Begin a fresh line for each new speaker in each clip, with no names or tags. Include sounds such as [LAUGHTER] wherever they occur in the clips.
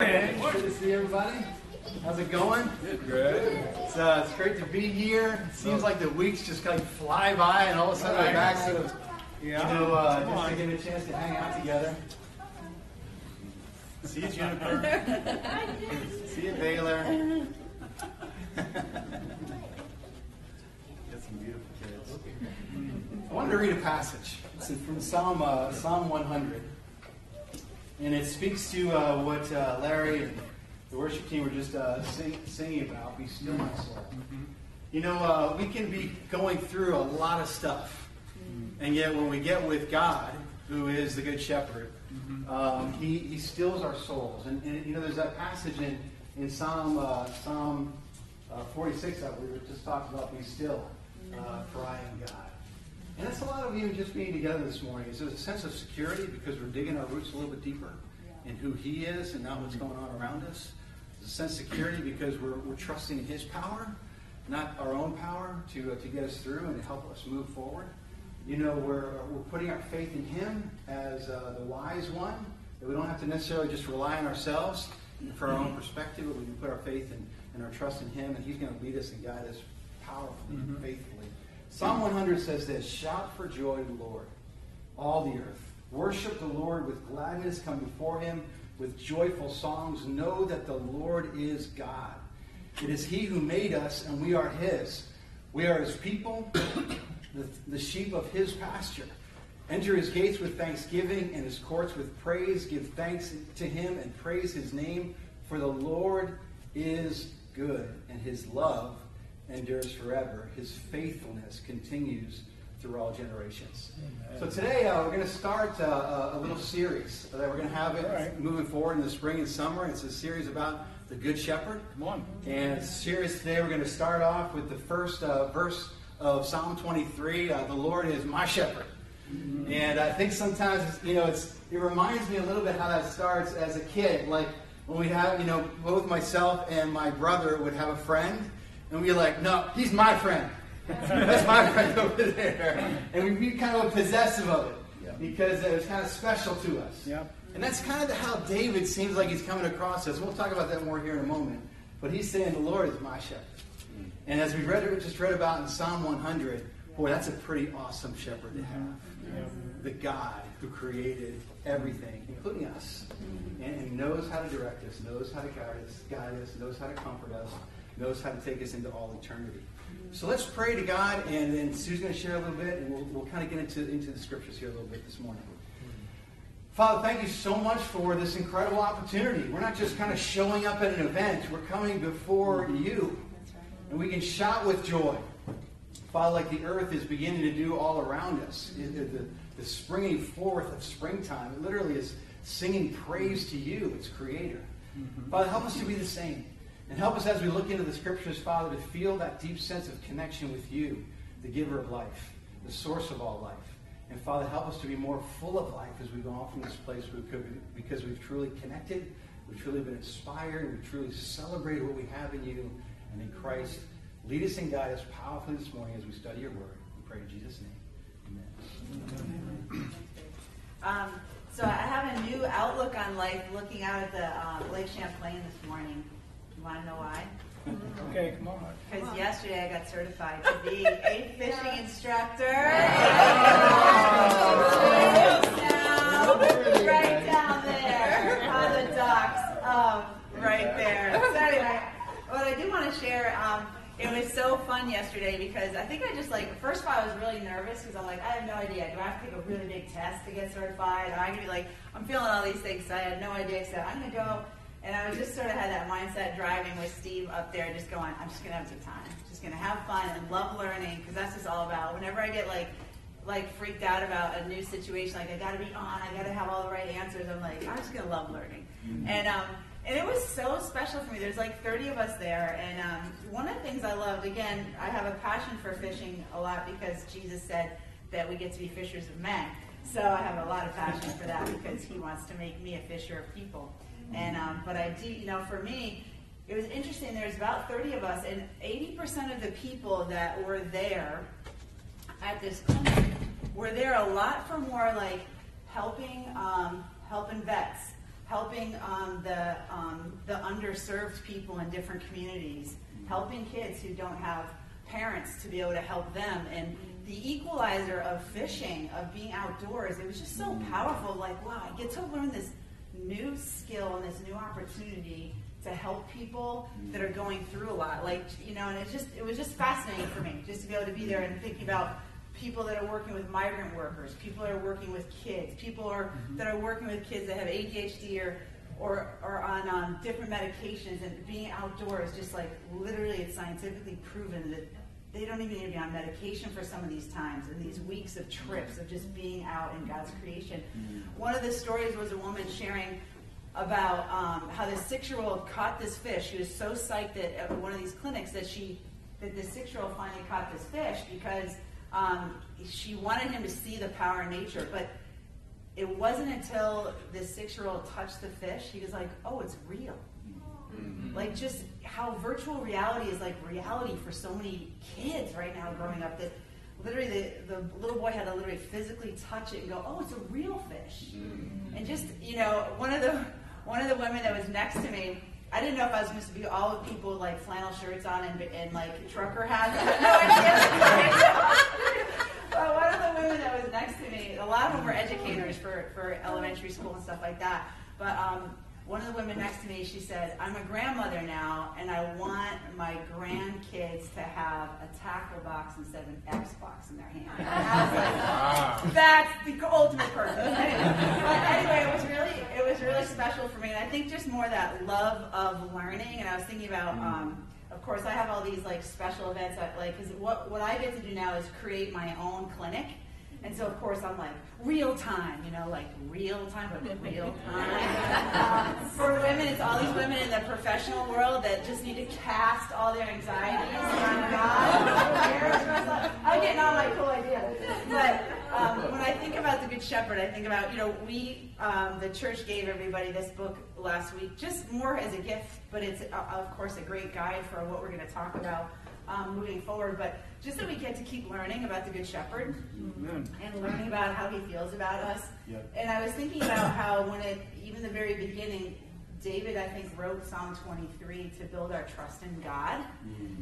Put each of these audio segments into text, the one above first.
Good to see everybody. How's it going?
Good.
It's, uh, it's great to be here. It seems like the weeks just kind of fly by, and all of a sudden we're back to, you know, uh, just to get a chance to hang out together. See you, Juniper. [LAUGHS] See you, Baylor. Got some beautiful kids. I wanted to read a passage. It's from Psalm uh, Psalm 100. And it speaks to uh, what uh, Larry and the worship team were just uh, sing, singing about. Be still, my soul. You know, uh, we can be going through a lot of stuff. And yet, when we get with God, who is the Good Shepherd, um, he, he stills our souls. And, and, you know, there's that passage in, in Psalm, uh, Psalm uh, 46 that we were just talking about, be still, uh, for I am God. And that's a lot of even just being together this morning. Is there's a sense of security because we're digging our roots a little bit deeper in who He is and not what's going on around us. There's a sense of security because we're, we're trusting in His power, not our own power, to, uh, to get us through and to help us move forward. You know, we're, we're putting our faith in Him as uh, the wise one, that we don't have to necessarily just rely on ourselves for our own perspective, but we can put our faith and, and our trust in Him, and He's going to lead us and guide us powerfully and faithfully. Psalm 100 says this Shout for joy to the Lord, all the earth. Worship the Lord with gladness. Come before him with joyful songs. Know that the Lord is God. It is he who made us, and we are his. We are his people, [COUGHS] the, the sheep of his pasture. Enter his gates with thanksgiving and his courts with praise. Give thanks to him and praise his name, for the Lord is good, and his love endures forever. His faithfulness continues through all generations. So today uh, we're going to start uh, a little series that we're going to have it
right.
moving forward in the spring and summer. It's a series about the Good Shepherd.
Come on.
And series today, we're going to start off with the first uh, verse of Psalm 23. Uh, the Lord is my shepherd. And I think sometimes, you know, it's, it reminds me a little bit how that starts as a kid. Like when we have, you know, both myself and my brother would have a friend, and we'd be like, no, he's my friend. [LAUGHS] That's my friend [LAUGHS] over there. And we'd be kind of possessive of it
Yeah.
because it was kind of special to us.
Yeah.
And that's kind of how David seems like he's coming across us. We'll talk about that more here in a moment. But he's saying, The Lord is my shepherd. Mm. And as we read, just read about in Psalm 100, boy, that's a pretty awesome shepherd to have. Mm-hmm. The God who created everything, including us, mm-hmm. and, and knows how to direct us, knows how to guide us, guide us, knows how to comfort us, knows how to take us into all eternity. So let's pray to God, and then Sue's going to share a little bit, and we'll, we'll kind of get into, into the scriptures here a little bit this morning. Father, thank you so much for this incredible opportunity. We're not just kind of showing up at an event, we're coming before you. And we can shout with joy. Father, like the earth is beginning to do all around us. The, the springing forth of springtime, it literally is singing praise to you, its creator. Mm-hmm. Father, help us to be the same. And help us as we look into the scriptures, Father, to feel that deep sense of connection with you, the giver of life, the source of all life. And Father, help us to be more full of life as we go on from this place because we've truly connected, we've truly been inspired, we've truly celebrated what we have in you and in Christ. Lead us and guide us powerfully this morning as we study your word. We pray in Jesus' name. Amen.
Um, so I have a new outlook on life looking out at the um, Lake Champlain this morning. You want to know why?
Okay, come on.
Because yesterday I got certified to be a [LAUGHS] fishing instructor. right down there on the docks, um, right there. So anyway, what I do want to share, um, it was so fun yesterday because I think I just like, first of all, I was really nervous because I'm like, I have no idea. Do I have to take a really big test to get certified? Am I going to be like, I'm feeling all these things. So I had no idea. So I'm going to go. And I was just sort of had that mindset driving with Steve up there, just going, I'm just going to have a good time. Just going to have fun and love learning because that's just all about. Whenever I get like, like freaked out about a new situation, like I got to be on, I got to have all the right answers. I'm like, I'm just gonna love learning, and um, and it was so special for me. There's like 30 of us there, and um, one of the things I loved, again, I have a passion for fishing a lot because Jesus said that we get to be fishers of men. So I have a lot of passion for that because He wants to make me a fisher of people. And um, but I do, you know, for me, it was interesting. There's about 30 of us, and 80% of the people that were there at this clinic were there a lot for more like helping um, helping vets helping um, the um, the underserved people in different communities, helping kids who don't have parents to be able to help them, and the equalizer of fishing, of being outdoors. It was just so powerful. Like, wow, I get to learn this new skill and this new opportunity to help people that are going through a lot. Like, you know, and it just it was just fascinating for me just to be able to be there and thinking about people that are working with migrant workers, people that are working with kids, people are that are working with kids that have ADHD or or, or on um, different medications and being outdoors, just like literally it's scientifically proven that they don't even need to be on medication for some of these times and these weeks of trips of just being out in God's creation. One of the stories was a woman sharing about um, how this six-year-old caught this fish. She was so psyched that at one of these clinics that she that this six-year-old finally caught this fish because um, she wanted him to see the power of nature. But it wasn't until this six-year-old touched the fish he was like, "Oh, it's real." Like just how virtual reality is like reality for so many kids right now growing up that literally the, the little boy had to literally physically touch it and go, oh, it's a real fish. And just, you know, one of the one of the women that was next to me, I didn't know if I was supposed to be all with people with like flannel shirts on and, and like trucker hats. [LAUGHS] I had no idea. [LAUGHS] but one of the women that was next to me, a lot of them were educators for, for elementary school and stuff like that. But um, one of the women next to me, she said, I'm a grandmother now, and I want my grandkids to have a tackle box instead of an Xbox in their hand. And I was like, [LAUGHS] that's the ultimate purpose. Anyway, [LAUGHS] but anyway, it was really, it was really special for me, and I think just more that love of learning. And I was thinking about, um, of course, I have all these like special events, that, like, because what what I get to do now is create my own clinic. And so, of course, I'm like, real time, you know, like real time, but [LAUGHS] real time. Um, for women, it's all these women in the professional world that just need to cast all their anxieties on God. [LAUGHS] I'm getting all my cool ideas. But um, when I think about the Good Shepherd, I think about, you know, we, um, the church gave everybody this book last week, just more as a gift, but it's, uh, of course, a great guide for what we're going to talk about um, moving forward. But just that we get to keep learning about the Good Shepherd
Amen.
and learning about how he feels about us.
Yep.
And I was thinking about how when it, even the very beginning, David, I think, wrote Psalm 23 to build our trust in God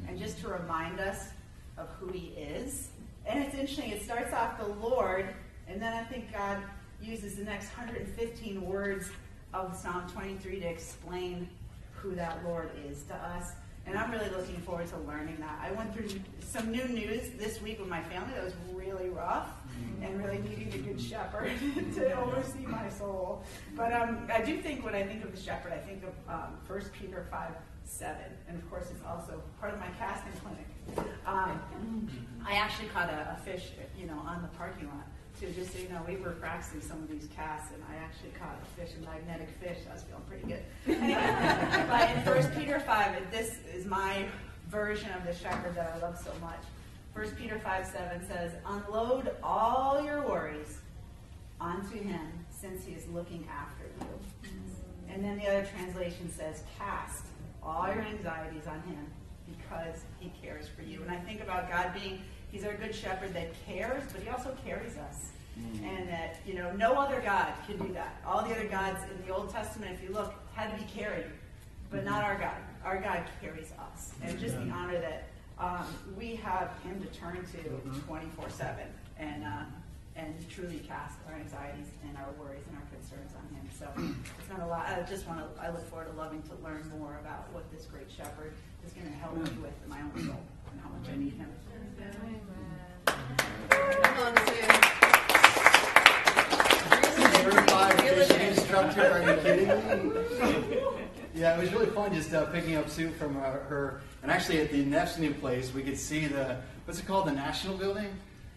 and just to remind us of who he is. And it's interesting, it starts off the Lord, and then I think God uses the next 115 words of Psalm 23 to explain who that Lord is to us. And I'm really looking forward to learning that. I went through some new news this week with my family that was really rough and really needing a good shepherd [LAUGHS] to oversee my soul. But um, I do think when I think of the shepherd, I think of um, 1 Peter 5 7. And of course, it's also part of my casting clinic. Um, I actually caught a, a fish, you know, on the parking lot. Just so you know, we were practicing some of these casts, and I actually caught a fish, a magnetic fish. I was feeling pretty good. [LAUGHS] But in First Peter five, this is my version of the shepherd that I love so much. First Peter five seven says, "Unload all your worries onto him, since he is looking after you." And then the other translation says, "Cast all your anxieties on him, because he cares for you." And I think about God being He's our good shepherd that cares, but he also carries us. And that, you know, no other God can do that. All the other gods in the Old Testament, if you look, had to be carried, but not our God. Our God carries us. And just the honor that um, we have him to turn to 24 7 and, uh, and truly cast our anxieties and our worries and our concerns on him. So it's not a lot. I just want to, I look forward to loving to learn more about what this great shepherd is going to help me with in my own soul and how much I need him.
Instructor, are you kidding me? Yeah, it was really fun just uh, picking up Sue from uh, her. And actually, at the next new place, we could see the, what's it called, the National Building?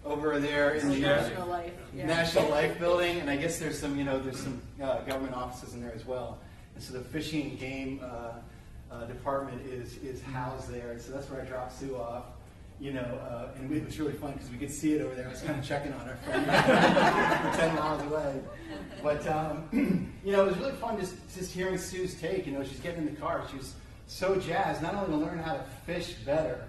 Over there in the
National life. Yeah.
National Life Building. And I guess there's some, you know, there's some uh, government offices in there as well. And so the fishing and game uh, department is, is housed there. So that's where I dropped Sue off. You know, uh, and it was really fun because we could see it over there. I was kind of checking on her from 10 miles away. But, um, [CLEARS THROAT] you know, it was really fun just, just hearing Sue's take. You know, she's getting in the car. She's so jazzed, not only to learn how to fish better,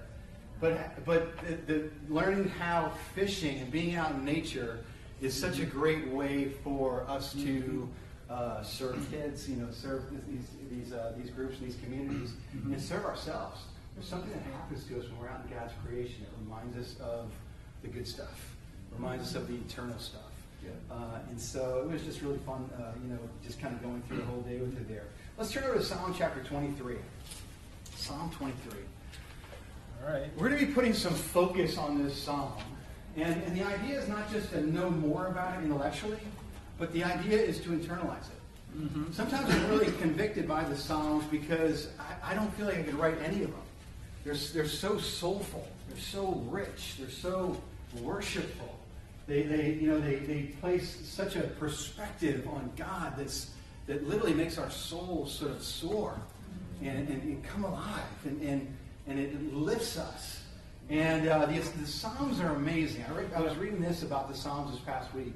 but, but the, the learning how fishing and being out in nature is such a great way for us to uh, serve kids, you know, serve these these uh, these groups and these communities, and serve ourselves. There's something that happens to us when we're out in God's creation. It reminds us of the good stuff, reminds us of the eternal stuff. Uh, and so it was just really fun, uh, you know, just kind of going through the whole day with you there. Let's turn over to Psalm chapter 23. Psalm 23.
All right.
We're going to be putting some focus on this psalm. And, and the idea is not just to know more about it intellectually, but the idea is to internalize it. Sometimes I'm really convicted by the Psalms because I, I don't feel like I could write any of them. They're, they're so soulful. They're so rich. They're so worshipful. They, they, you know, they, they place such a perspective on God that's, that literally makes our souls sort of soar and, and, and come alive. And, and, and it lifts us. And uh, the, the Psalms are amazing. I, I was reading this about the Psalms this past week.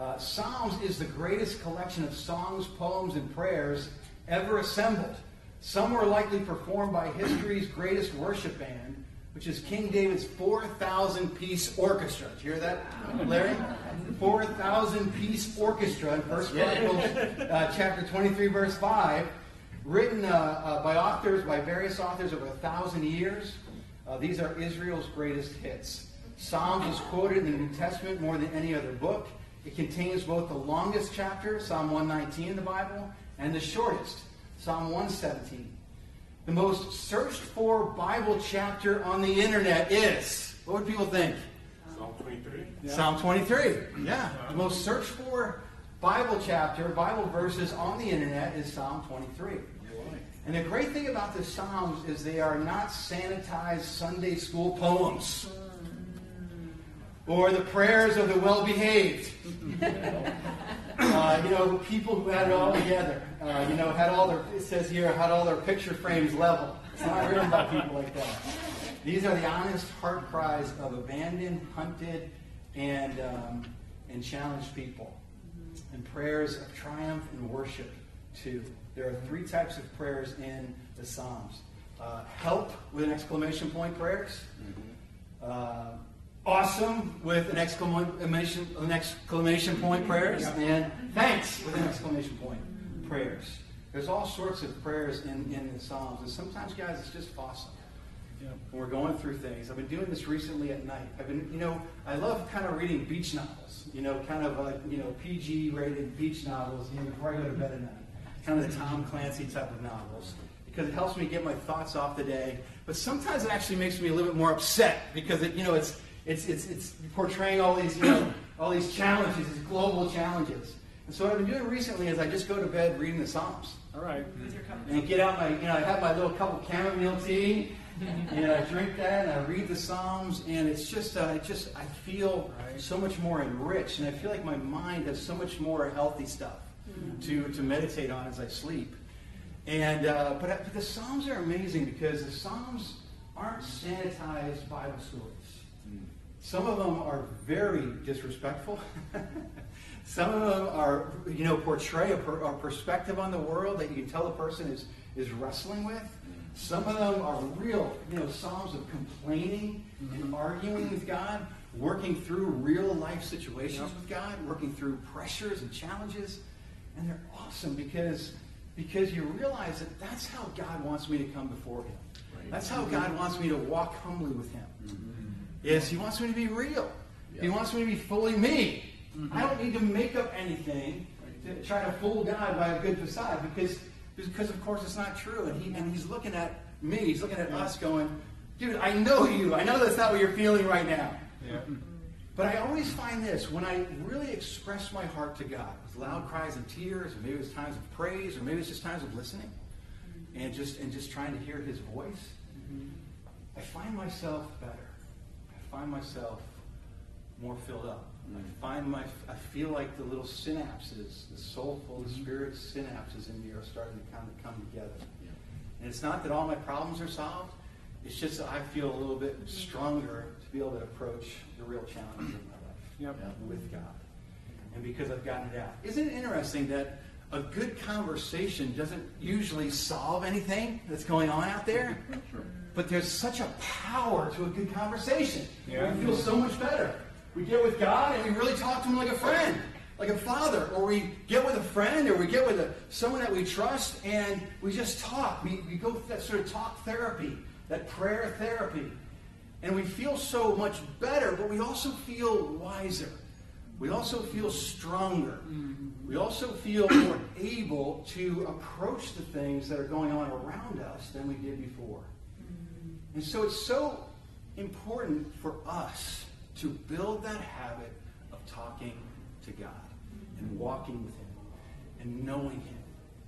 Uh, Psalms is the greatest collection of songs, poems, and prayers ever assembled. Some were likely performed by history's greatest worship band, which is King David's 4,000 piece orchestra. Did you hear that, Larry? 4,000 piece orchestra in 1 Chronicles uh, chapter 23, verse 5, written uh, uh, by authors, by various authors over a thousand years. Uh, these are Israel's greatest hits. Psalms is quoted in the New Testament more than any other book. It contains both the longest chapter, Psalm 119 in the Bible, and the shortest, Psalm 117. The most searched for Bible chapter on the internet is, what would people think?
Psalm 23.
Psalm 23. Yeah. The most searched for Bible chapter, Bible verses on the internet is Psalm 23. And the great thing about the Psalms is they are not sanitized Sunday school poems or the prayers of the well behaved. [LAUGHS] uh, you know, people who had it all together. Uh, you know, had all their, it says here, had all their picture frames level. It's not written by people like that. These are the honest heart cries of abandoned, hunted, and, um, and challenged people. And prayers of triumph and worship, too. There are three types of prayers in the Psalms uh, help with an exclamation point prayers, uh, awesome with an exclamation, an exclamation point prayers, and thanks with an exclamation point prayers. There's all sorts of prayers in, in the Psalms, and sometimes, guys, it's just awesome when we're going through things. I've been doing this recently at night. I've been, you know, I love kind of reading beach novels, you know, kind of like, you know, PG rated beach novels, you know, before I go to bed at night. Kind of the Tom Clancy type of novels. Because it helps me get my thoughts off the day. But sometimes it actually makes me a little bit more upset because it, you know, it's it's it's it's portraying all these, you know, all these challenges, these global challenges. And so what I've been doing recently is I just go to bed reading the Psalms
All right.
and get out my, you know, I have my little cup of chamomile tea, and I drink that, and I read the Psalms, and it's just, uh, it just, I feel so much more enriched, and I feel like my mind has so much more healthy stuff to, to meditate on as I sleep. And, uh, but, but the Psalms are amazing because the Psalms aren't sanitized Bible stories. Some of them are very disrespectful. [LAUGHS] Some of them are, you know, portray a, per, a perspective on the world that you can tell a person is, is wrestling with. Mm-hmm. Some of them are real, you know, psalms of complaining and mm-hmm. arguing with God, working through real life situations with God, working through pressures and challenges. And they're awesome because, because you realize that that's how God wants me to come before Him. That's how God wants me to walk humbly with Him. Is He wants me to be real. He wants me to be fully me. Mm-hmm. I don't need to make up anything to try to fool God by a good facade because, because of course it's not true. And, he, and He's looking at me. He's looking at us going, dude, I know you. I know that's not what you're feeling right now.
Yeah. Mm-hmm.
But I always find this when I really express my heart to God with loud cries and tears, or maybe it's times of praise, or maybe it's just times of listening, mm-hmm. and just and just trying to hear His voice. I find myself better. I find myself more filled up. I mm. find my I feel like the little synapses, the soulful, the mm-hmm. spirit synapses in me are starting to kind of come together. And it's not that all my problems are solved. It's just that I feel a little bit stronger to be able to approach the real challenges of my life
Yep.
with God. Mm-hmm. And because I've gotten it out. Isn't it interesting that a good conversation doesn't usually solve anything that's going on out there? But there's such a power to a good conversation.
Yeah.
We feel so much better. We get with God and we really talk to Him like a friend. like a father, or we get with a friend, or we get with a, someone that we trust, and we just talk. We, we go through that sort of talk therapy, that prayer therapy. And we feel so much better, but we also feel wiser. We also feel stronger. Mm-hmm. We also feel more able to approach the things that are going on around us than we did before. And so it's so important for us to build that habit of talking to God and walking with Him and knowing Him.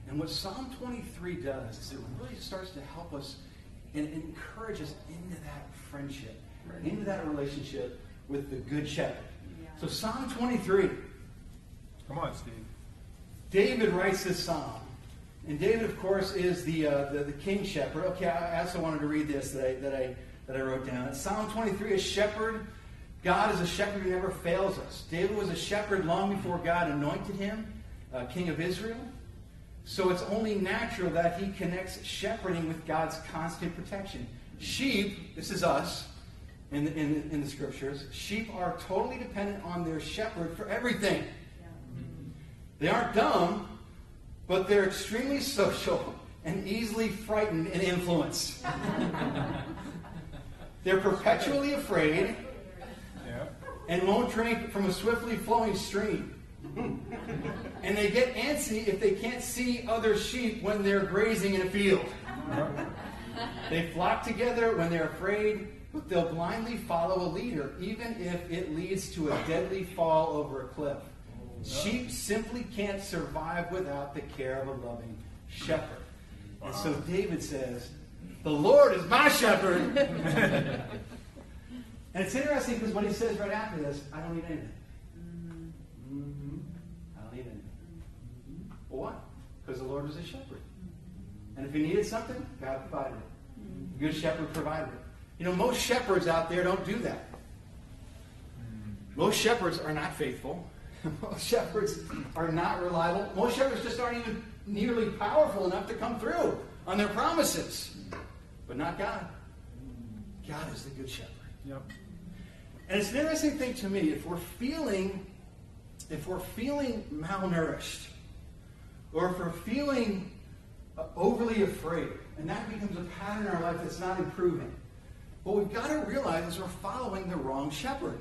And what Psalm 23 does is it really starts to help us and encourage us into that friendship, into that relationship with the Good Shepherd. So, Psalm 23,
Come on, Steve.
David writes this psalm. And David, of course, is the, uh, the, the king shepherd. Okay, I also wanted to read this that I, that I, that I wrote down. It's Psalm 23, a shepherd. God is a shepherd who never fails us. David was a shepherd long before God anointed him, uh, king of Israel. So it's only natural that he connects shepherding with God's constant protection. Sheep, this is us in the, in, the, in the scriptures, sheep are totally dependent on their shepherd for everything. They aren't dumb, but they're extremely social and easily frightened and influenced. [LAUGHS] they're perpetually afraid and won't drink from a swiftly flowing stream. [LAUGHS] and they get antsy if they can't see other sheep when they're grazing in a field. They flock together when they're afraid, but they'll blindly follow a leader, even if it leads to a deadly fall over a cliff. Sheep simply can't survive without the care of a loving shepherd. And so David says, The Lord is my shepherd. [LAUGHS] and it's interesting because what he says right after this, I don't need anything. Mhm. I don't need anything. Well, why? Because the Lord was a shepherd. Mm-hmm. And if he needed something, God provided it. The good shepherd provided it. You know, most shepherds out there don't do that. Most shepherds are not faithful. [LAUGHS] Most shepherds are not reliable. Most shepherds just aren't even nearly powerful enough to come through on their promises. But not God. God is the good shepherd.
Yep.
And it's an interesting thing to me if we're feeling if we're feeling malnourished or if we're feeling uh, overly afraid and that becomes a pattern in our life that's not improving. What we've got to realize is we're following the wrong shepherd.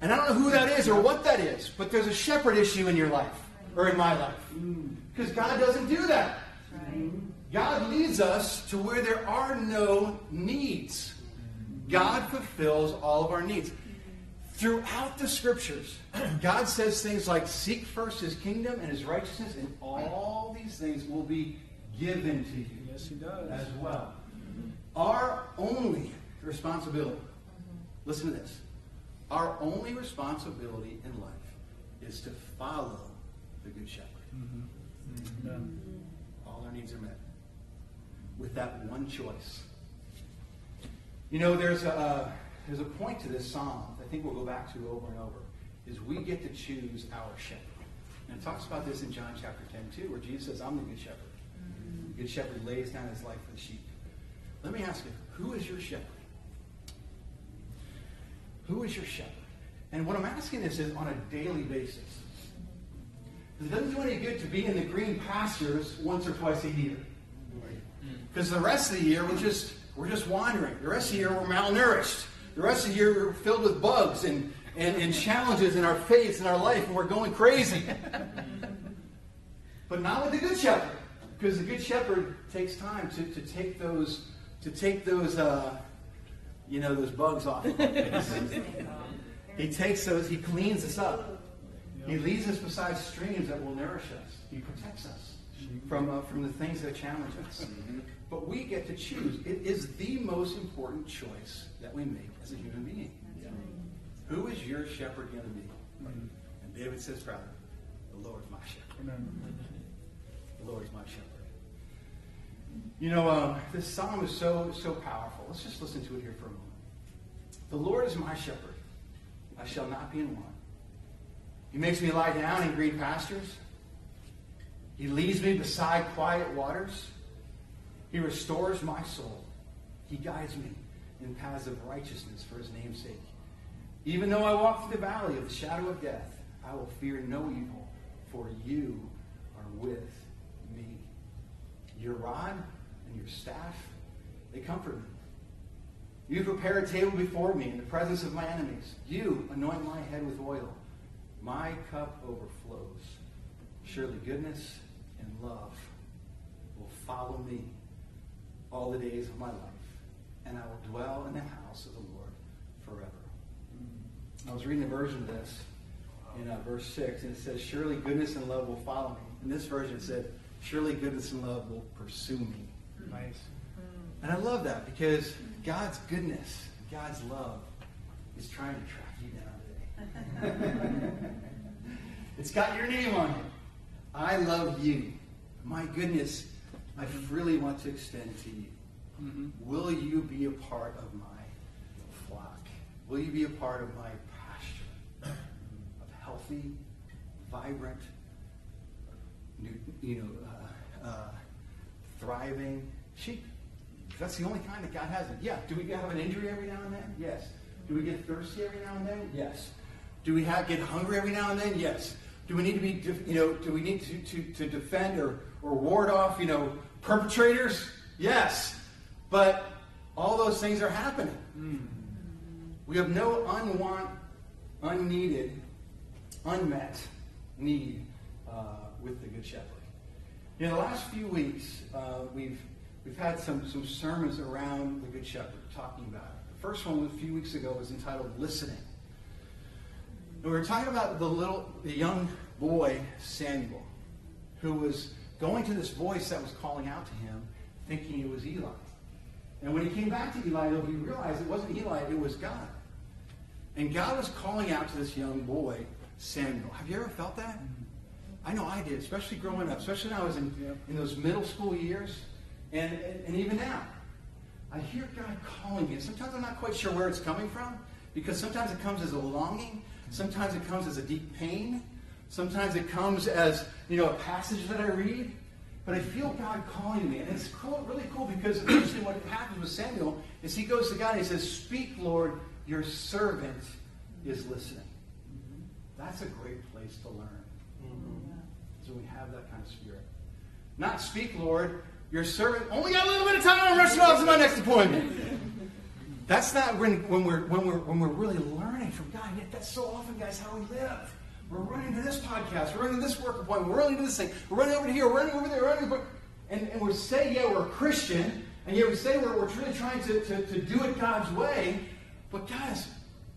And I don't know who that is or what that is, but there's a shepherd issue in your life or in my life. Because God doesn't do that. God leads us to where there are no needs. God fulfills all of our needs. Throughout the scriptures, [CLEARS THROAT] God says things like, Seek first his kingdom and his righteousness, and all these things will be given to you
Yes, he does.
as well. Our only responsibility, listen to this, our only responsibility in life is to follow the Good Shepherd. Mm-hmm. Mm-hmm.
Amen.
All our needs are met with that one choice. You know, there's a, there's a point to this psalm I think we'll go back to over and over, is we get to choose our shepherd. And it talks about this in John chapter 10 too, where Jesus says, I'm the good shepherd. Mm-hmm. The good shepherd lays down his life for the sheep. Let me ask you, who is your shepherd? Who is your shepherd? And what I'm asking this is on a daily basis. It doesn't do any good to be in the green pastures once or twice a year. Because the rest of the year we're just we're just wandering. The rest of the year we're malnourished. The rest of the year we're filled with bugs and, and, and challenges in our faith and our life, and we're going crazy. but not with the good shepherd. Because the good shepherd takes time to, to take those to take those uh, you know those bugs off. of our [LAUGHS] face. he takes those, he cleans us up. He leads us beside streams that will nourish us. He protects us from, uh, from the things that challenge us. But we get to choose. It is the most important choice that we make as a human being. Who is your shepherd going to be? And David says proudly, the Lord is my shepherd.
Amen.
The Lord is my shepherd. You know, uh, this psalm is so, so powerful. Let's just listen to it here for a moment. The Lord is my shepherd. I shall not be in want. He makes me lie down in green pastures. He leads me beside quiet waters. He restores my soul. He guides me in paths of righteousness for his name's sake. Even though I walk through the valley of the shadow of death, I will fear no evil, for you are with me. Your rod and your staff, they comfort me. You prepare a table before me in the presence of my enemies. You anoint my head with oil. My cup overflows. Surely goodness and love will follow me all the days of my life, and I will dwell in the house of the Lord forever. I was reading a version of this in uh, verse 6, and it says, Surely goodness and love will follow me. In this version, it said, Surely goodness and love will pursue me.
Nice.
And I love that because God's goodness, God's love is trying to track you down today. [LAUGHS] it's got your name on it. I love you. My goodness, I really want to extend to you.
Mm-hmm.
Will you be a part of my flock? Will you be a part of my pasture of healthy, vibrant, nu- you know, uh, uh, thriving sheep? That's the only kind that God has. Yeah. Do we have an injury every now and then? Yes. Do we get thirsty every now and then? Yes. Do we have, get hungry every now and then? Yes. Do we need to be, you know, do we need to, to, to defend or, or ward off, you know, perpetrators? Yes. But all those things are happening. We have no unwant, unneeded, unmet need uh, with the Good Shepherd. In the last few weeks, uh, we've we've had some some sermons around the Good Shepherd talking about it. The first one a few weeks ago was entitled "Listening." And we were talking about the little, the young boy Samuel, who was going to this voice that was calling out to him, thinking it was Eli. And when he came back to Eli, though, he realized it wasn't Eli, it was God. And God was calling out to this young boy, Samuel. Have you ever felt that? I know I did, especially growing up, especially when I was in, in those middle school years, and, and, and even now. I hear God calling me. Sometimes I'm not quite sure where it's coming from, because sometimes it comes as a longing, sometimes it comes as a deep pain, sometimes it comes as you know a passage that I read. But I feel God calling me, and it's cool, really cool because eventually what happens with Samuel is he goes to God and he says, "Speak, Lord, your servant is listening." That's a great place to learn. So we have that kind of spirit. Not speak, Lord, your servant only got a little bit of time. I'm rushing off to my next appointment. That's not when, when we're when we're when we're really learning from God. Yet that's so often, guys, how we live. We're running to this podcast. We're running to this work appointment. We're running to this thing. We're running over here. We're running over there. We're running over, and, and we say, yeah, we're a Christian, and yet we say we're, we're really trying to, to, to do it God's way. But guys,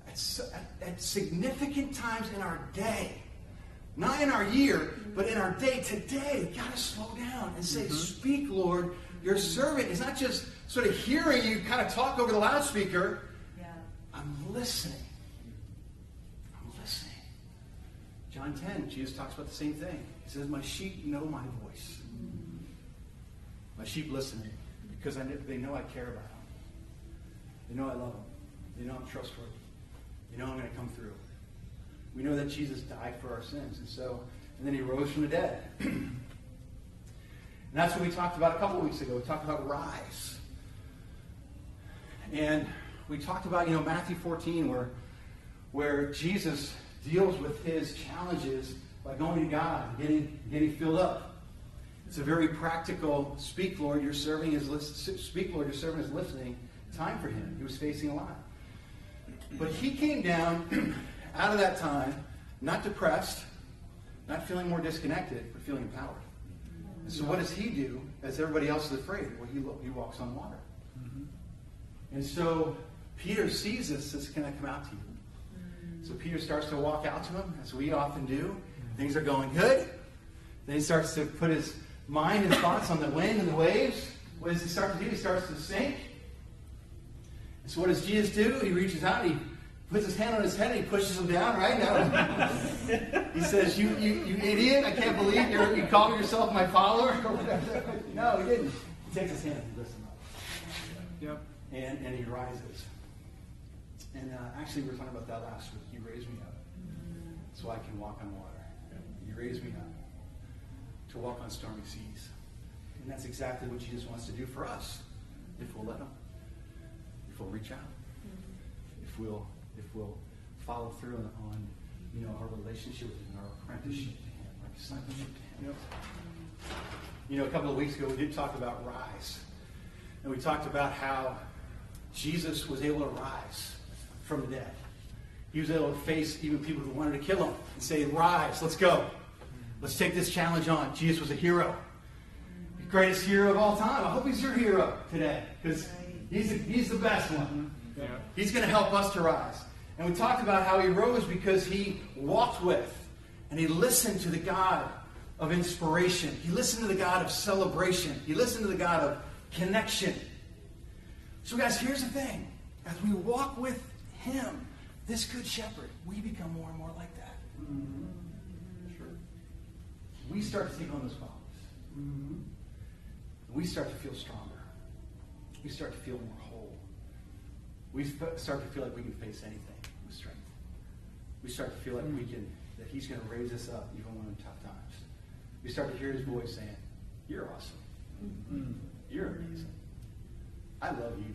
at, at significant times in our day, not in our year, mm-hmm. but in our day today, we got to slow down and say, mm-hmm. Speak, Lord. Your servant is not just sort of hearing you kind of talk over the loudspeaker.
Yeah.
I'm listening. I'm listening. John 10, Jesus talks about the same thing. He says, My sheep know my voice. Mm-hmm. My sheep listen because I they know I care about them. They know I love them. They know I'm trustworthy. They know I'm going to come through. We know that Jesus died for our sins, and so, and then he rose from the dead. [CLEARS THROAT] and that's what we talked about a couple weeks ago. We talked about rise. And we talked about, you know, Matthew 14, where, where Jesus deals with his challenges by going to God and getting, getting filled up. It's a very practical, speak, Lord, you're serving is lis- speak, Lord, your servant is listening time for him. He was facing a lot. But he came down [CLEARS THROAT] out of that time, not depressed, not feeling more disconnected, but feeling empowered. And so what does he do as everybody else is afraid? Well, he, he walks on water. Mm-hmm. And so Peter sees this, says, Can I come out to you? Mm. So Peter starts to walk out to him, as we often do. Things are going good. Then he starts to put his mind and thoughts on the wind and the waves. What does he start to do? He starts to sink. And so what does Jesus do? He reaches out, and he puts his hand on his head, and he pushes him down, right? now. [LAUGHS] he says, you, you, you idiot, I can't believe you're, you call yourself my follower. [LAUGHS] no, he didn't. He takes his hand and lifts him up
Yep.
and, and he rises. And uh, actually, we were talking about that last week. He raised me up so I can walk on water. He raised me up to walk on stormy seas. And that's exactly what Jesus wants to do for us, if we'll let him, if we'll reach out, if we'll if we'll follow through on, on you know, our relationship with Him, our apprenticeship to Him, our discipleship to Him. You know, a couple of weeks ago, we did talk about rise. And we talked about how Jesus was able to rise from the dead. He was able to face even people who wanted to kill him and say, Rise, let's go. Let's take this challenge on. Jesus was a hero. The greatest hero of all time. I hope he's your hero today because he's, he's the best one.
Yeah.
He's going to help us to rise. And we talked about how he rose because he walked with and he listened to the God of inspiration. He listened to the God of celebration. He listened to the God of connection. So, guys, here's the thing. As we walk with him, this good shepherd, we become more and more like that. Sure. We start to take on those qualities. We start to feel stronger. We start to feel more whole. We start to feel like we can face anything. We start to feel like we can, that He's going to raise us up even when in tough times. We start to hear His voice saying, You're awesome. Mm-hmm. You're amazing. I love you.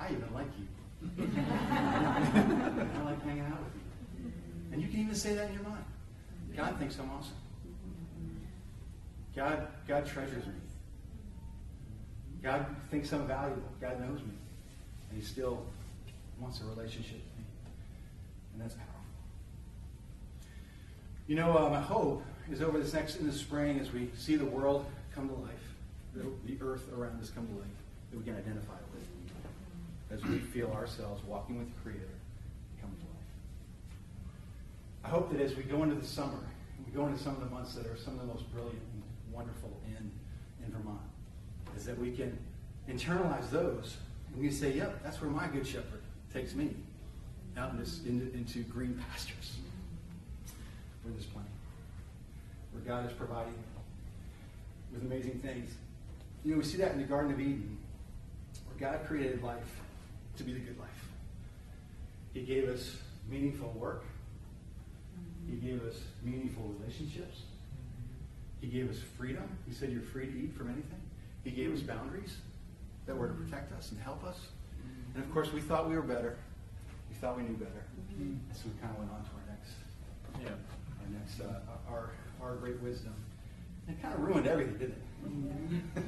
I even like you. [LAUGHS] I like hanging out with you. And you can even say that in your mind. God thinks I'm awesome. God, God treasures me. God thinks I'm valuable. God knows me. And He still wants a relationship with me. And that's powerful. You know, uh, my hope is over this next in the spring as we see the world come to life, the, earth around us come to life, that we can identify with. As we feel ourselves walking with the Creator come to life. I hope that as we go into the summer, we go into some of the months that are some of the most brilliant and wonderful in, in Vermont, is that we can internalize those and we can say, yep, that's where my good shepherd takes me, out into green pastures where there's plenty, where God is providing with amazing things. You know, we see that in the Garden of Eden, where God created life to be the good life. He gave us meaningful work. He gave us meaningful relationships. He gave us freedom. He said you're free to eat from anything. He gave us boundaries that were to mm-hmm. protect us and help us. Mm-hmm. And of course, we thought we were better. We thought we knew better. Mm-hmm. And so we kind of went on to our next,
Yeah.
Our next, uh, our, our great wisdom. And it kind of ruined everything, didn't it?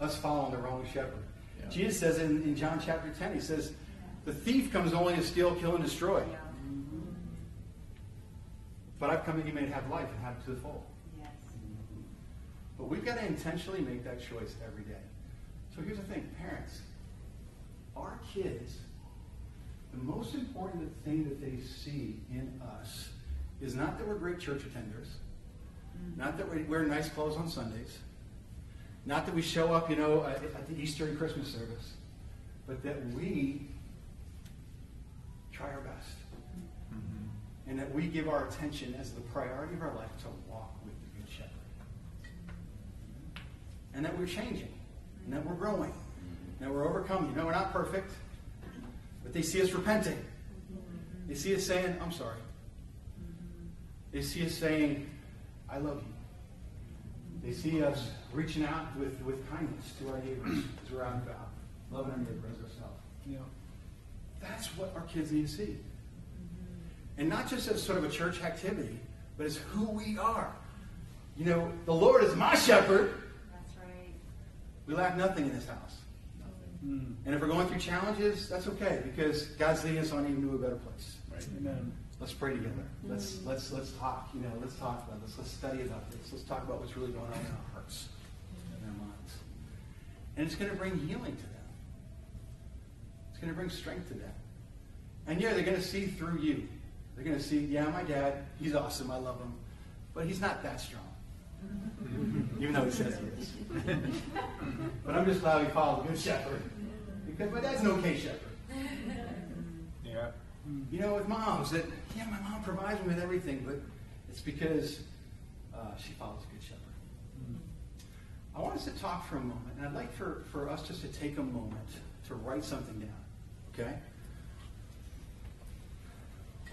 us following the wrong shepherd.
Yeah.
Jesus says in, in John chapter 10, he says, the thief comes only to steal, kill, and destroy. But I've come that you may have life and have it to the full.
Yes.
But we've got to intentionally make that choice every day. So here's the thing, parents. Our kids, the most important thing that they see in us is not that we're great church attenders, mm. not that we wear nice clothes on Sundays, not that we show up, you know, at, at the Easter and Christmas service, but that we try our best. Mm-hmm. And that we give our attention as the priority of our life to walk with the Good Shepherd. And that we're changing. And that we're growing. And that we're overcoming. You know, we're not perfect. But they see us repenting. They see us saying, I'm sorry. They see us saying, I love you. They see us reaching out with, with kindness to our neighbors as we're out and about, loving our neighbor as ourselves.
Yeah.
That's what our kids need to see. And not just as sort of a church activity, but as who we are. You know, the Lord is my shepherd.
That's right.
We lack nothing in this house.
Mm.
And if we're going through challenges, that's okay because God's leading us on even to a better place.
Right. Amen.
Let's pray together. Let's mm. let's let's talk. You know, let's talk about this. Let's study about this. Let's talk about what's really going on in our hearts and our minds. And it's going to bring healing to them. It's going to bring strength to them. And yeah, they're going to see through you. They're going to see, yeah, my dad, he's awesome. I love him, but he's not that strong. [LAUGHS] Even though he says he is. [LAUGHS] but I'm just glad we call the good shepherd because my dad's an okay shepherd. You know, with moms, that, yeah, my mom provides me with everything, but it's because uh, she follows a Good Shepherd. I want us to talk for a moment, and I'd like for, for us just to take a moment to write something down, okay?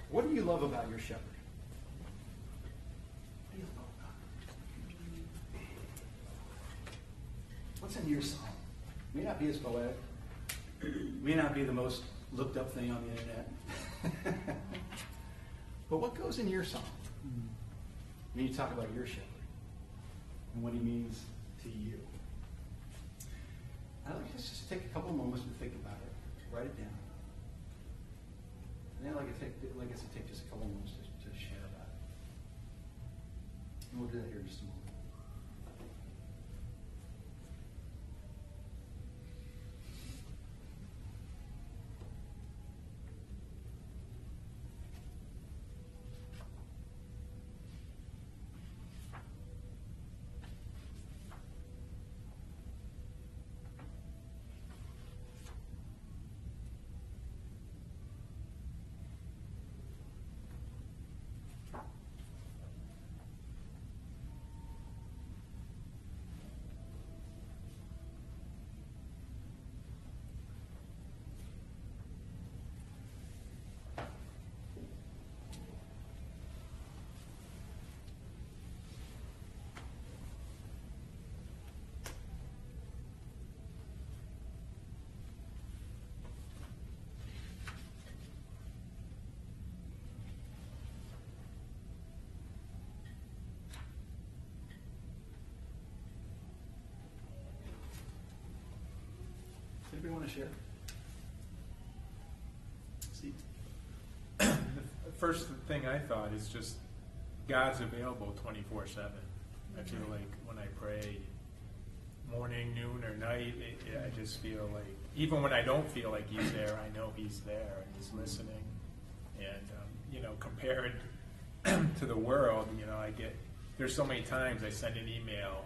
What do you love about your shepherd? What you love about him? What's in your song? May not be as poetic, may not be the most looked up thing on the internet. [LAUGHS] But what goes in your song? When you talk about your shepherd and what he means to you. I'd like us just take a couple moments to think about it. Write it down. And then I'd like, to take, like us to take just a couple moments to, to share about it. And we'll do that here in just a moment. Anybody want to share? Steve?
The first thing I thought is just God's available twenty four seven. I feel like when I pray, morning, noon, or night, it, it- I just feel like even when I don't feel like He's there, I know He's there and He's listening. And um, you know, compared [CLEARS THROAT] to the world, you know, I get there's so many times I send an email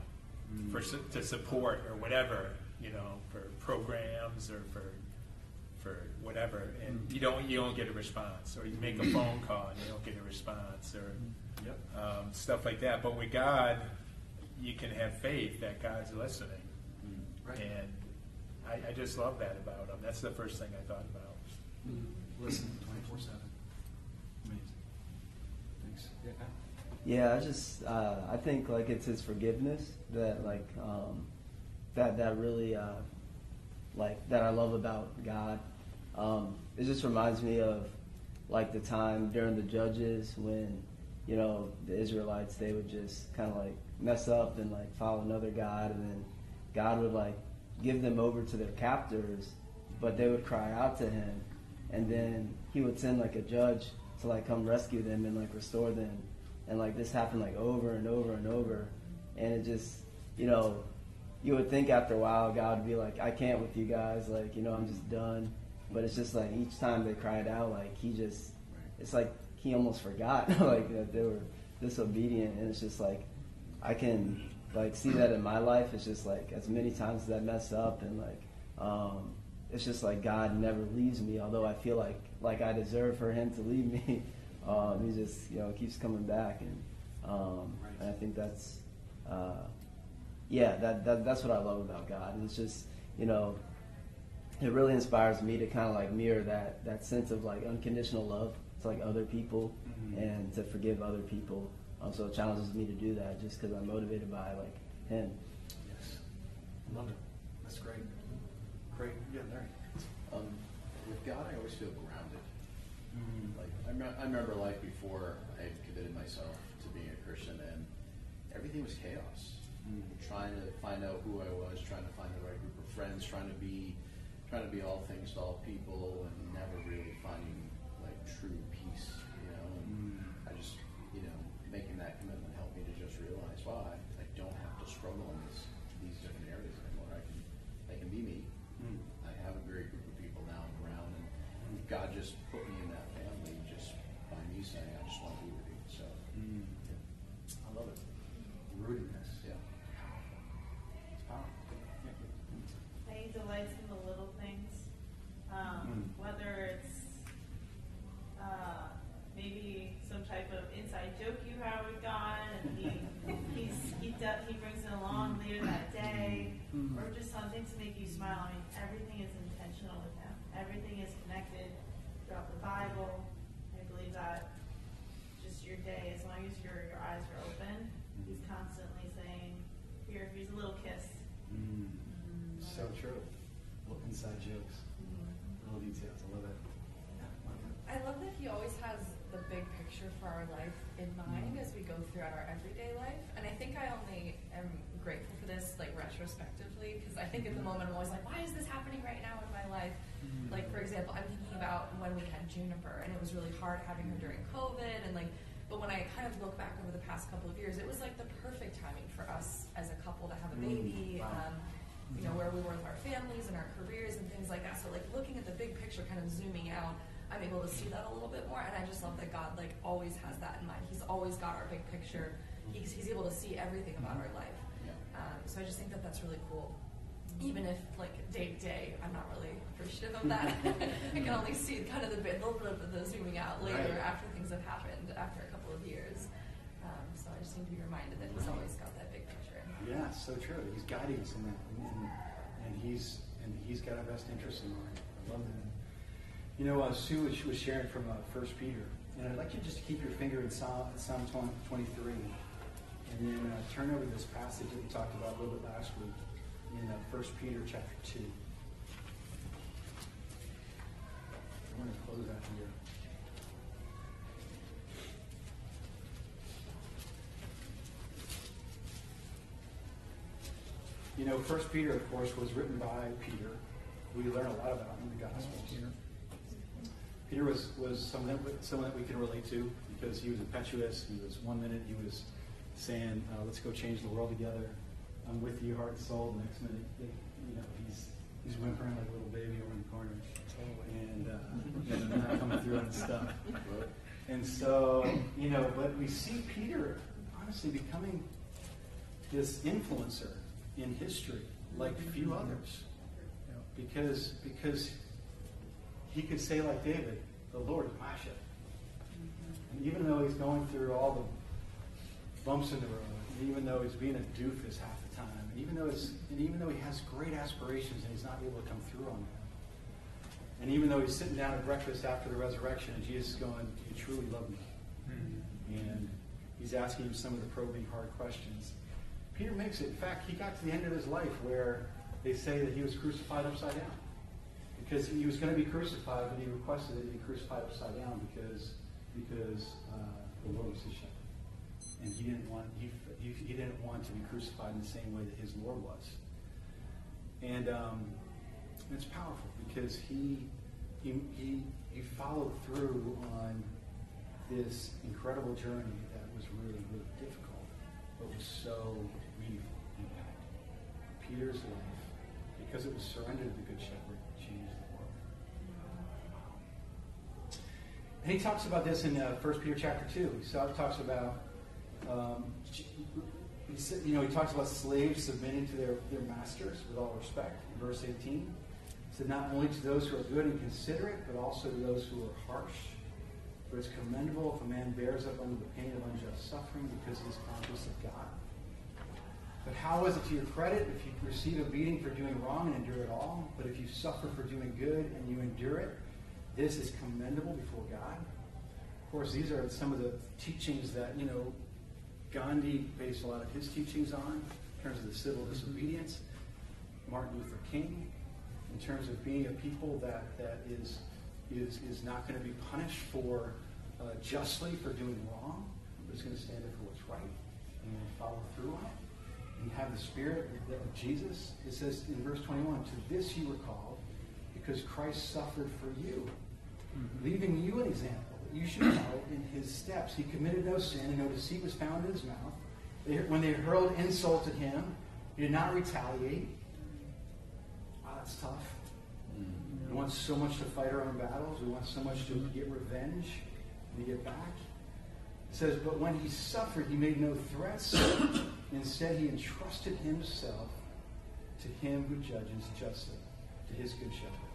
for to support or whatever, you know, programs or for for whatever, and you don't you don't get a response, or you make a phone [CLEARS THROAT] call and you don't get a response, or
Yep.
um, stuff like that. But with God, you can have faith that God's listening,
Right.
and I, I just love that about Him. That's the first thing I thought about.
Listen 24 7. Amazing. Thanks. Yeah.
Yeah, I just uh, I think like it's his forgiveness that like um, that that really uh, like that I love about God. Um, it just reminds me of like the time during the judges when you know the Israelites they would just kind of like mess up and like follow another god and then God would like give them over to their captors, but they would cry out to Him, and then He would send like a judge to like come rescue them and like restore them, and like this happened like over and over and over, and it just you know you would think after a while God would be like, I can't with you guys, like, you know, I'm just done. But it's just like each time they cried out, like he just, it's like he almost forgot, [LAUGHS] like that they were disobedient. And it's just like, I can like see that in my life. It's just like as many times as I mess up and like, um, it's just like God never leaves me. Although I feel like like I deserve for Him to leave me, [LAUGHS] um, He just you know keeps coming back, and um, and I think that's uh, yeah, that, that that's what I love about God. And it's just, you know, it really inspires me to kind of like mirror that that sense of like unconditional love to like other people
Mhm.
and to forgive other people. Um, so it challenges me to do that just because I'm motivated by like Him.
Yes. Love it. That's great. Great. Yeah, Larry.
Um, with God, I always feel grounded.
Mm.
Like I, me- I remember life before I committed myself to being a Christian, and everything was chaos. Trying to find out who I was, trying to find the right group of friends, trying to be, trying to be all things to all people, and never really finding like true peace. You know, and
Mm.
I just, you know, making that commitment helped me to just realize, wow, I, I don't have to struggle in these these different areas anymore. I can, I can be me.
Mm.
I have a great group of people now around, and God just put me in that family just by me saying, I just want to be with you. So,
Mm. I love it. Rootedness.
yeah.
It's powerful. Yeah.
He delights in the little things, um,
Mm.
whether it's uh, maybe some type of inside joke you have with God, and he he's, he does, he brings it along later that day,
Mm.
or just something to make you smile. I mean, everything is intentional with him. Everything is connected throughout the Bible. I believe that just your day, as long as your your eyes are open, he's constantly saying, "Here, here's a little kiss."
Mm. So true. Little inside jokes. Mm-hmm. Little details. I love it. Yeah, love it.
I love that he always has the big picture for our life in mind mm-hmm. as we go throughout our everyday life. And I think I only am grateful for this like retrospectively because I think at the mm-hmm. moment I'm always like, why is this happening right now in my life? Like for example, I'm thinking about when we had Juniper and it was really hard having her during COVID and like but when I kind of look back over the past couple of years, it was like the perfect timing for us as a couple to have a baby. Um, you know, where we were with our families and our careers and things like that. So like looking at the big picture, kind of zooming out, I'm able to see that a little bit more. And I just love that God like always has that in mind. He's always got our big picture. He's, he's able to see everything about our life. Um, so I just think that that's really cool. Even if like day to day, I'm not really appreciative of that. [LAUGHS] I can only see kind of the bit, little bit of the zooming out later
Right.
after things have happened after a couple of years. Um, so I just need to be reminded that He's always got that big picture. in mind.
Yeah, so true. He's guiding us in that, and, and he's and he's got our best interests in mind. I love that. You know, uh, Sue was, was sharing from uh, First Peter, and I'd like you just to keep your finger in Psalm, Psalm 23, and then uh, turn over this passage that we talked about a little bit last week in uh, First Peter chapter two. I'm going to close out here. You know, First Peter, of course, was written by Peter. We learn a lot about him in the Gospels. Peter was, was someone, that, someone that we can relate to because he was impetuous. He was one minute he was saying, uh, "Let's go change the world together. I'm with you, heart and soul." The next minute, you know, he's he's whimpering like a little baby over in the corner, and, uh, and not coming through on stuff. And so, you know, but we see Peter honestly becoming this influencer in history like few others. Because because he could say like David, the Lord is my shepherd. And even though he's going through all the bumps in the road, and even though he's being a doofus half the time, and even though it's and even though he has great aspirations and he's not able to come through on them. And even though he's sitting down at breakfast after the resurrection and Jesus is going, Do you truly love me? Hmm. And he's asking him some of the probing hard questions. Peter makes it. In fact, he got to the end of his life where they say that he was crucified upside down. Because he was going to be crucified, but he requested that he be crucified upside down because because uh, the Lord was his shepherd, and he didn't want he, he, he didn't want to be crucified in the same way that his Lord was. And um, it's powerful because he he he he followed through on this incredible journey that was really really difficult, but was so meaningful. and impactful. Peter's life, was surrendered to the Good Shepherd, changed the world. And he talks about this in uh, 1 Peter chapter 2. He talks about, um, you know, he talks about slaves submitting to their, their masters with all respect. In verse 18, he said, not only to those who are good and considerate, but also to those who are harsh. For it's commendable if a man bears up under the pain of unjust suffering because he is conscious of God. But how is it to your credit if you receive a beating for doing wrong and endure it all? But if you suffer for doing good and you endure it, this is commendable before God. Of course, these are some of the teachings that, you know, Gandhi based a lot of his teachings on in terms of the civil disobedience. Martin Luther King, in terms of being a people that, that is, is, is not going to be punished for uh, justly for doing wrong, but is going to stand up for what's right and follow through on it and have the spirit of, Jesus. It says in verse 21, to this you were called because Christ suffered for you, mm-hmm. leaving you an example that you should follow in his steps. He committed no sin and no deceit was found in his mouth. They, when they hurled insult at him, he did not retaliate. Wow, that's tough. Mm-hmm. We want so much to fight our own battles. We want so much to mm-hmm. get revenge and to get back. It says, but when he suffered, he made no threats. Instead, he entrusted himself to him who judges justly, to his good shepherd.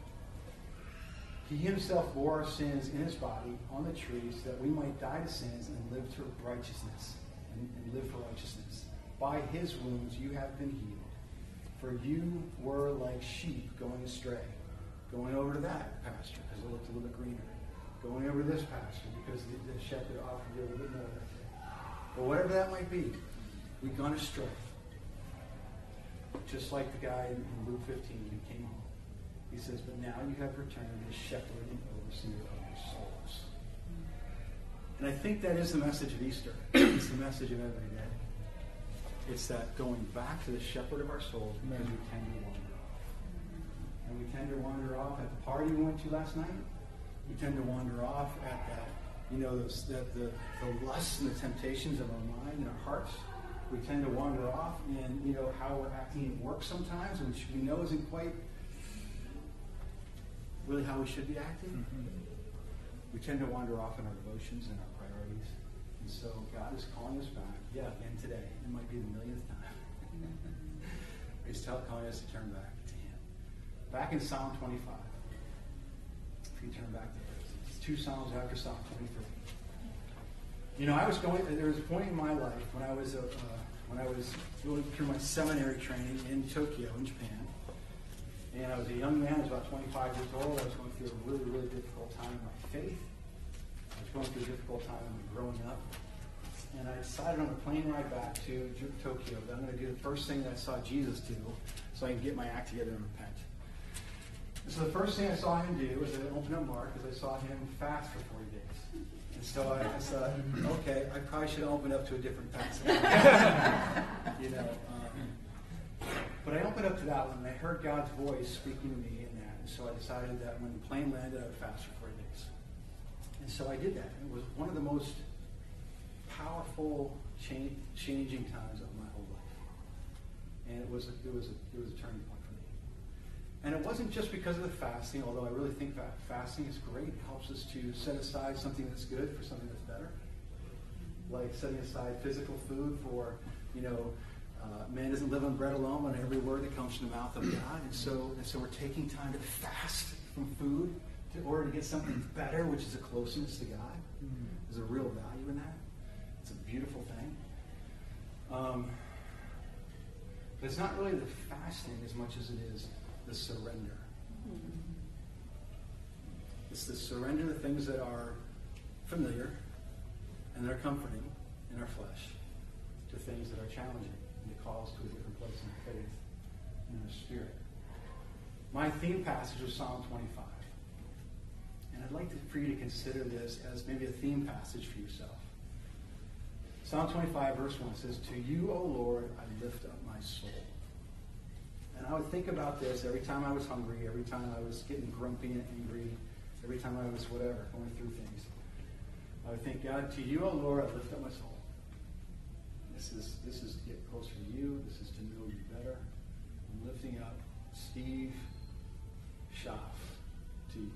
He himself bore our sins in his body on the tree so that we might die to sins and live to righteousness, and, and live for righteousness. By his wounds you have been healed. For you were like sheep going astray, going over to that pasture because it looked a little bit greener, going over to this pasture because the, the shepherd offered you a little bit more. But whatever that might be, we've gone astray. Just like the guy in, Luke 15 when he came home. He says, But now you have returned as shepherd and overseer of your souls. And I think that is the message of Easter. [CLEARS THROAT] it's the message of every day. It's that going back to the shepherd of our souls because we tend to wander off. And we tend to wander off at the party we went to last night. We tend to wander off at that, you know, that the, the lusts and the temptations of our mind and our hearts. We tend to wander off in, you know, how we're acting at work sometimes, which we know isn't quite really how we should be acting. Mm-hmm. We tend to wander off in our devotions and our priorities. And so God is calling us back, yeah, again today. It might be the millionth time. [LAUGHS] He's tell, calling us to turn back to Him. Back in Psalm 25. If you turn back to there, it's two Psalms after Psalm 23. You know, I was going. There was a point in my life when I was uh, when I was going through my seminary training in Tokyo, in Japan. And I was a young man, I was about 25 years old. I was going through a really, really difficult time in my faith. I was going through a difficult time in growing up. And I decided on a plane ride back to Tokyo that I'm going to do the first thing that I saw Jesus do so I can get my act together and repent. And so the first thing I saw him do was I opened up Mark because I saw him fast for 40 days. And so I, I thought, okay, I probably should open up to a different passage. [LAUGHS] you know, um, but I opened up to that one and I heard God's voice speaking to me in that. And so I decided that when the plane landed, I would fast for 40 days. And so I did that. It was one of the most powerful, cha- changing times of my whole life. And it was, a, it, was a, it was a turning point. And it wasn't just because of the fasting, although I really think that fasting is great. It helps us to set aside something that's good for something that's better. Like setting aside physical food for, you know, uh, man doesn't live on bread alone, but on every word that comes from the mouth of God. And so, and so we're taking time to fast from food in order to get something better, which is a closeness to God. There's a real value in that. It's a beautiful thing. Um, but it's not really the fasting as much as it is the surrender. It's the surrender to things that are familiar and that are comforting in our flesh to things that are challenging and to call us to a different place in faith and in our spirit. My theme passage was Psalm 25. And I'd like to, for you to consider this as maybe a theme passage for yourself. Psalm 25, verse 1 says, To you, O Lord, I lift up my soul. And I would think about this every time I was hungry, every time I was getting grumpy and angry, every time I was whatever, going through things. I would think, God, to you, O Lord, I lift up my soul. This is this is to get closer to you. This is to know you better. I'm lifting up Steve Schaff to you.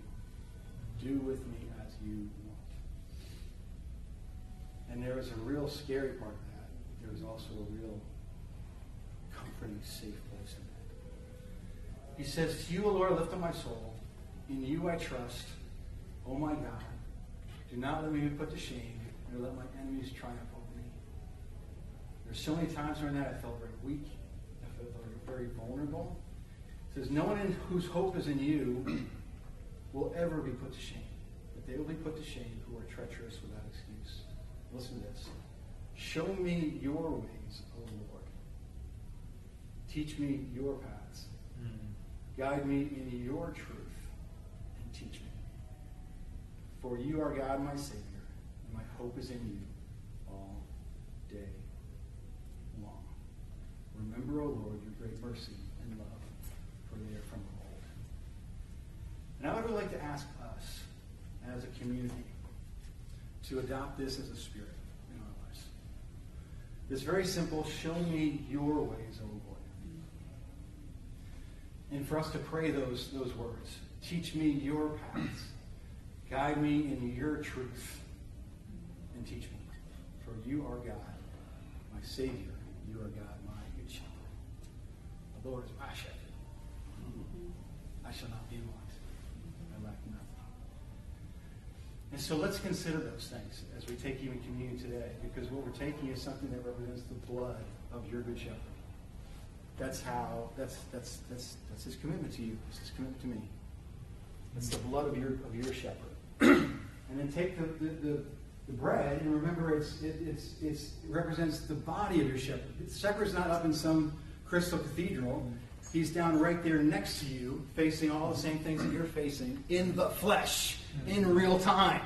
Do with me as you want. And there is a real scary part of that. There is also a real comforting, safe place. He says, To you, O Lord, I lift up my soul. In you I trust. O my God, do not let me be put to shame, nor let my enemies triumph over me. There's so many times during that I felt very weak. I felt very, very vulnerable. It says, No one in whose hope is in you will ever be put to shame. But they will be put to shame who are treacherous without excuse. Listen to this. Show me your ways, O Lord. Teach me your paths. Hmm. Guide me in your truth and teach me. For you are God, my Savior, and my hope is in you all day long. Remember, O Lord, your great mercy and love, for they are from old. And I would really like to ask us, as a community, to adopt this as a spirit in our lives. This very simple, show me your ways, O Lord. And for us to pray those, those words. Teach me your paths. Guide me in your truth. And teach me. For you are God, my Savior. You are God, my good shepherd. The Lord is my shepherd. Mm-hmm. I shall not be in want. I lack nothing. And so let's consider those things as we take even communion today, because what we're taking is something that represents the blood of your good shepherd. That's how, that's, that's, that's, that's his commitment to you. It's his commitment to me. It's the blood of your, of your shepherd. [CLEARS THROAT] and then take the, the, the, the bread and remember it's, it, it's, it's, it represents the body of your shepherd. The shepherd's not up in some crystal cathedral. He's down right there next to you, facing all the same things that you're facing in the flesh, in real time.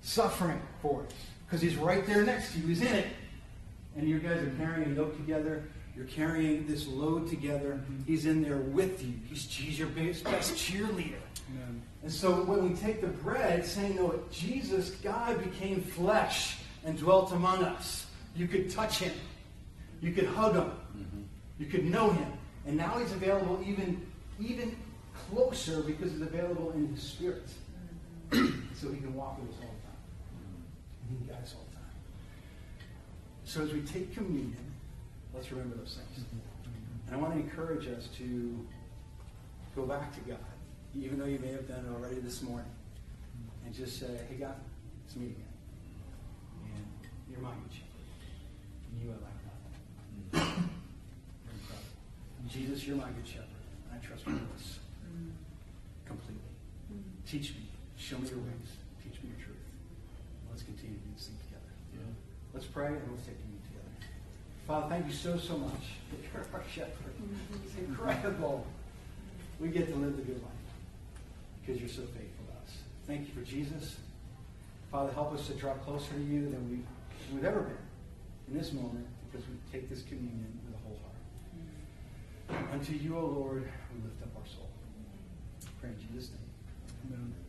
suffering for us because he's right there next to you. He's in it. And you guys are carrying a yoke together. You're carrying this load together. Mm-hmm. He's in there with you. He's, he's your best, best cheerleader. And so when we take the bread, saying, no, Jesus, God became flesh and dwelt among us. You could touch him. You could hug him. Mm-hmm. You could know him. And now he's available even, even closer because he's available in his spirit. Mm-hmm. [CLEARS THROAT] so he can walk with us all the time. And he guides us all the time. So as we take communion, let's remember those things. Mm-hmm. And I want to encourage us to go back to God, even though you may have done it already this morning, and just say, hey, God, it's me again. And you're my good shepherd. And you are like. Mm-hmm. You're incredible. Jesus, you're my good shepherd. And I trust you with this completely. Mm-hmm. Teach me. Show me your ways. Teach me your truth. Let's continue to do this thing together.
Yeah.
Let's pray and let's take communion. Father, thank you so, so much that [LAUGHS] you're our shepherd. It's mm-hmm. incredible. We get to live the good life because you're so faithful to us. Thank you for Jesus. Father, help us to draw closer to you than we've, we've ever been in this moment because we take this communion with a whole heart. Mm-hmm. Unto you, O Lord, we lift up our soul. Pray in Jesus' name. Amen.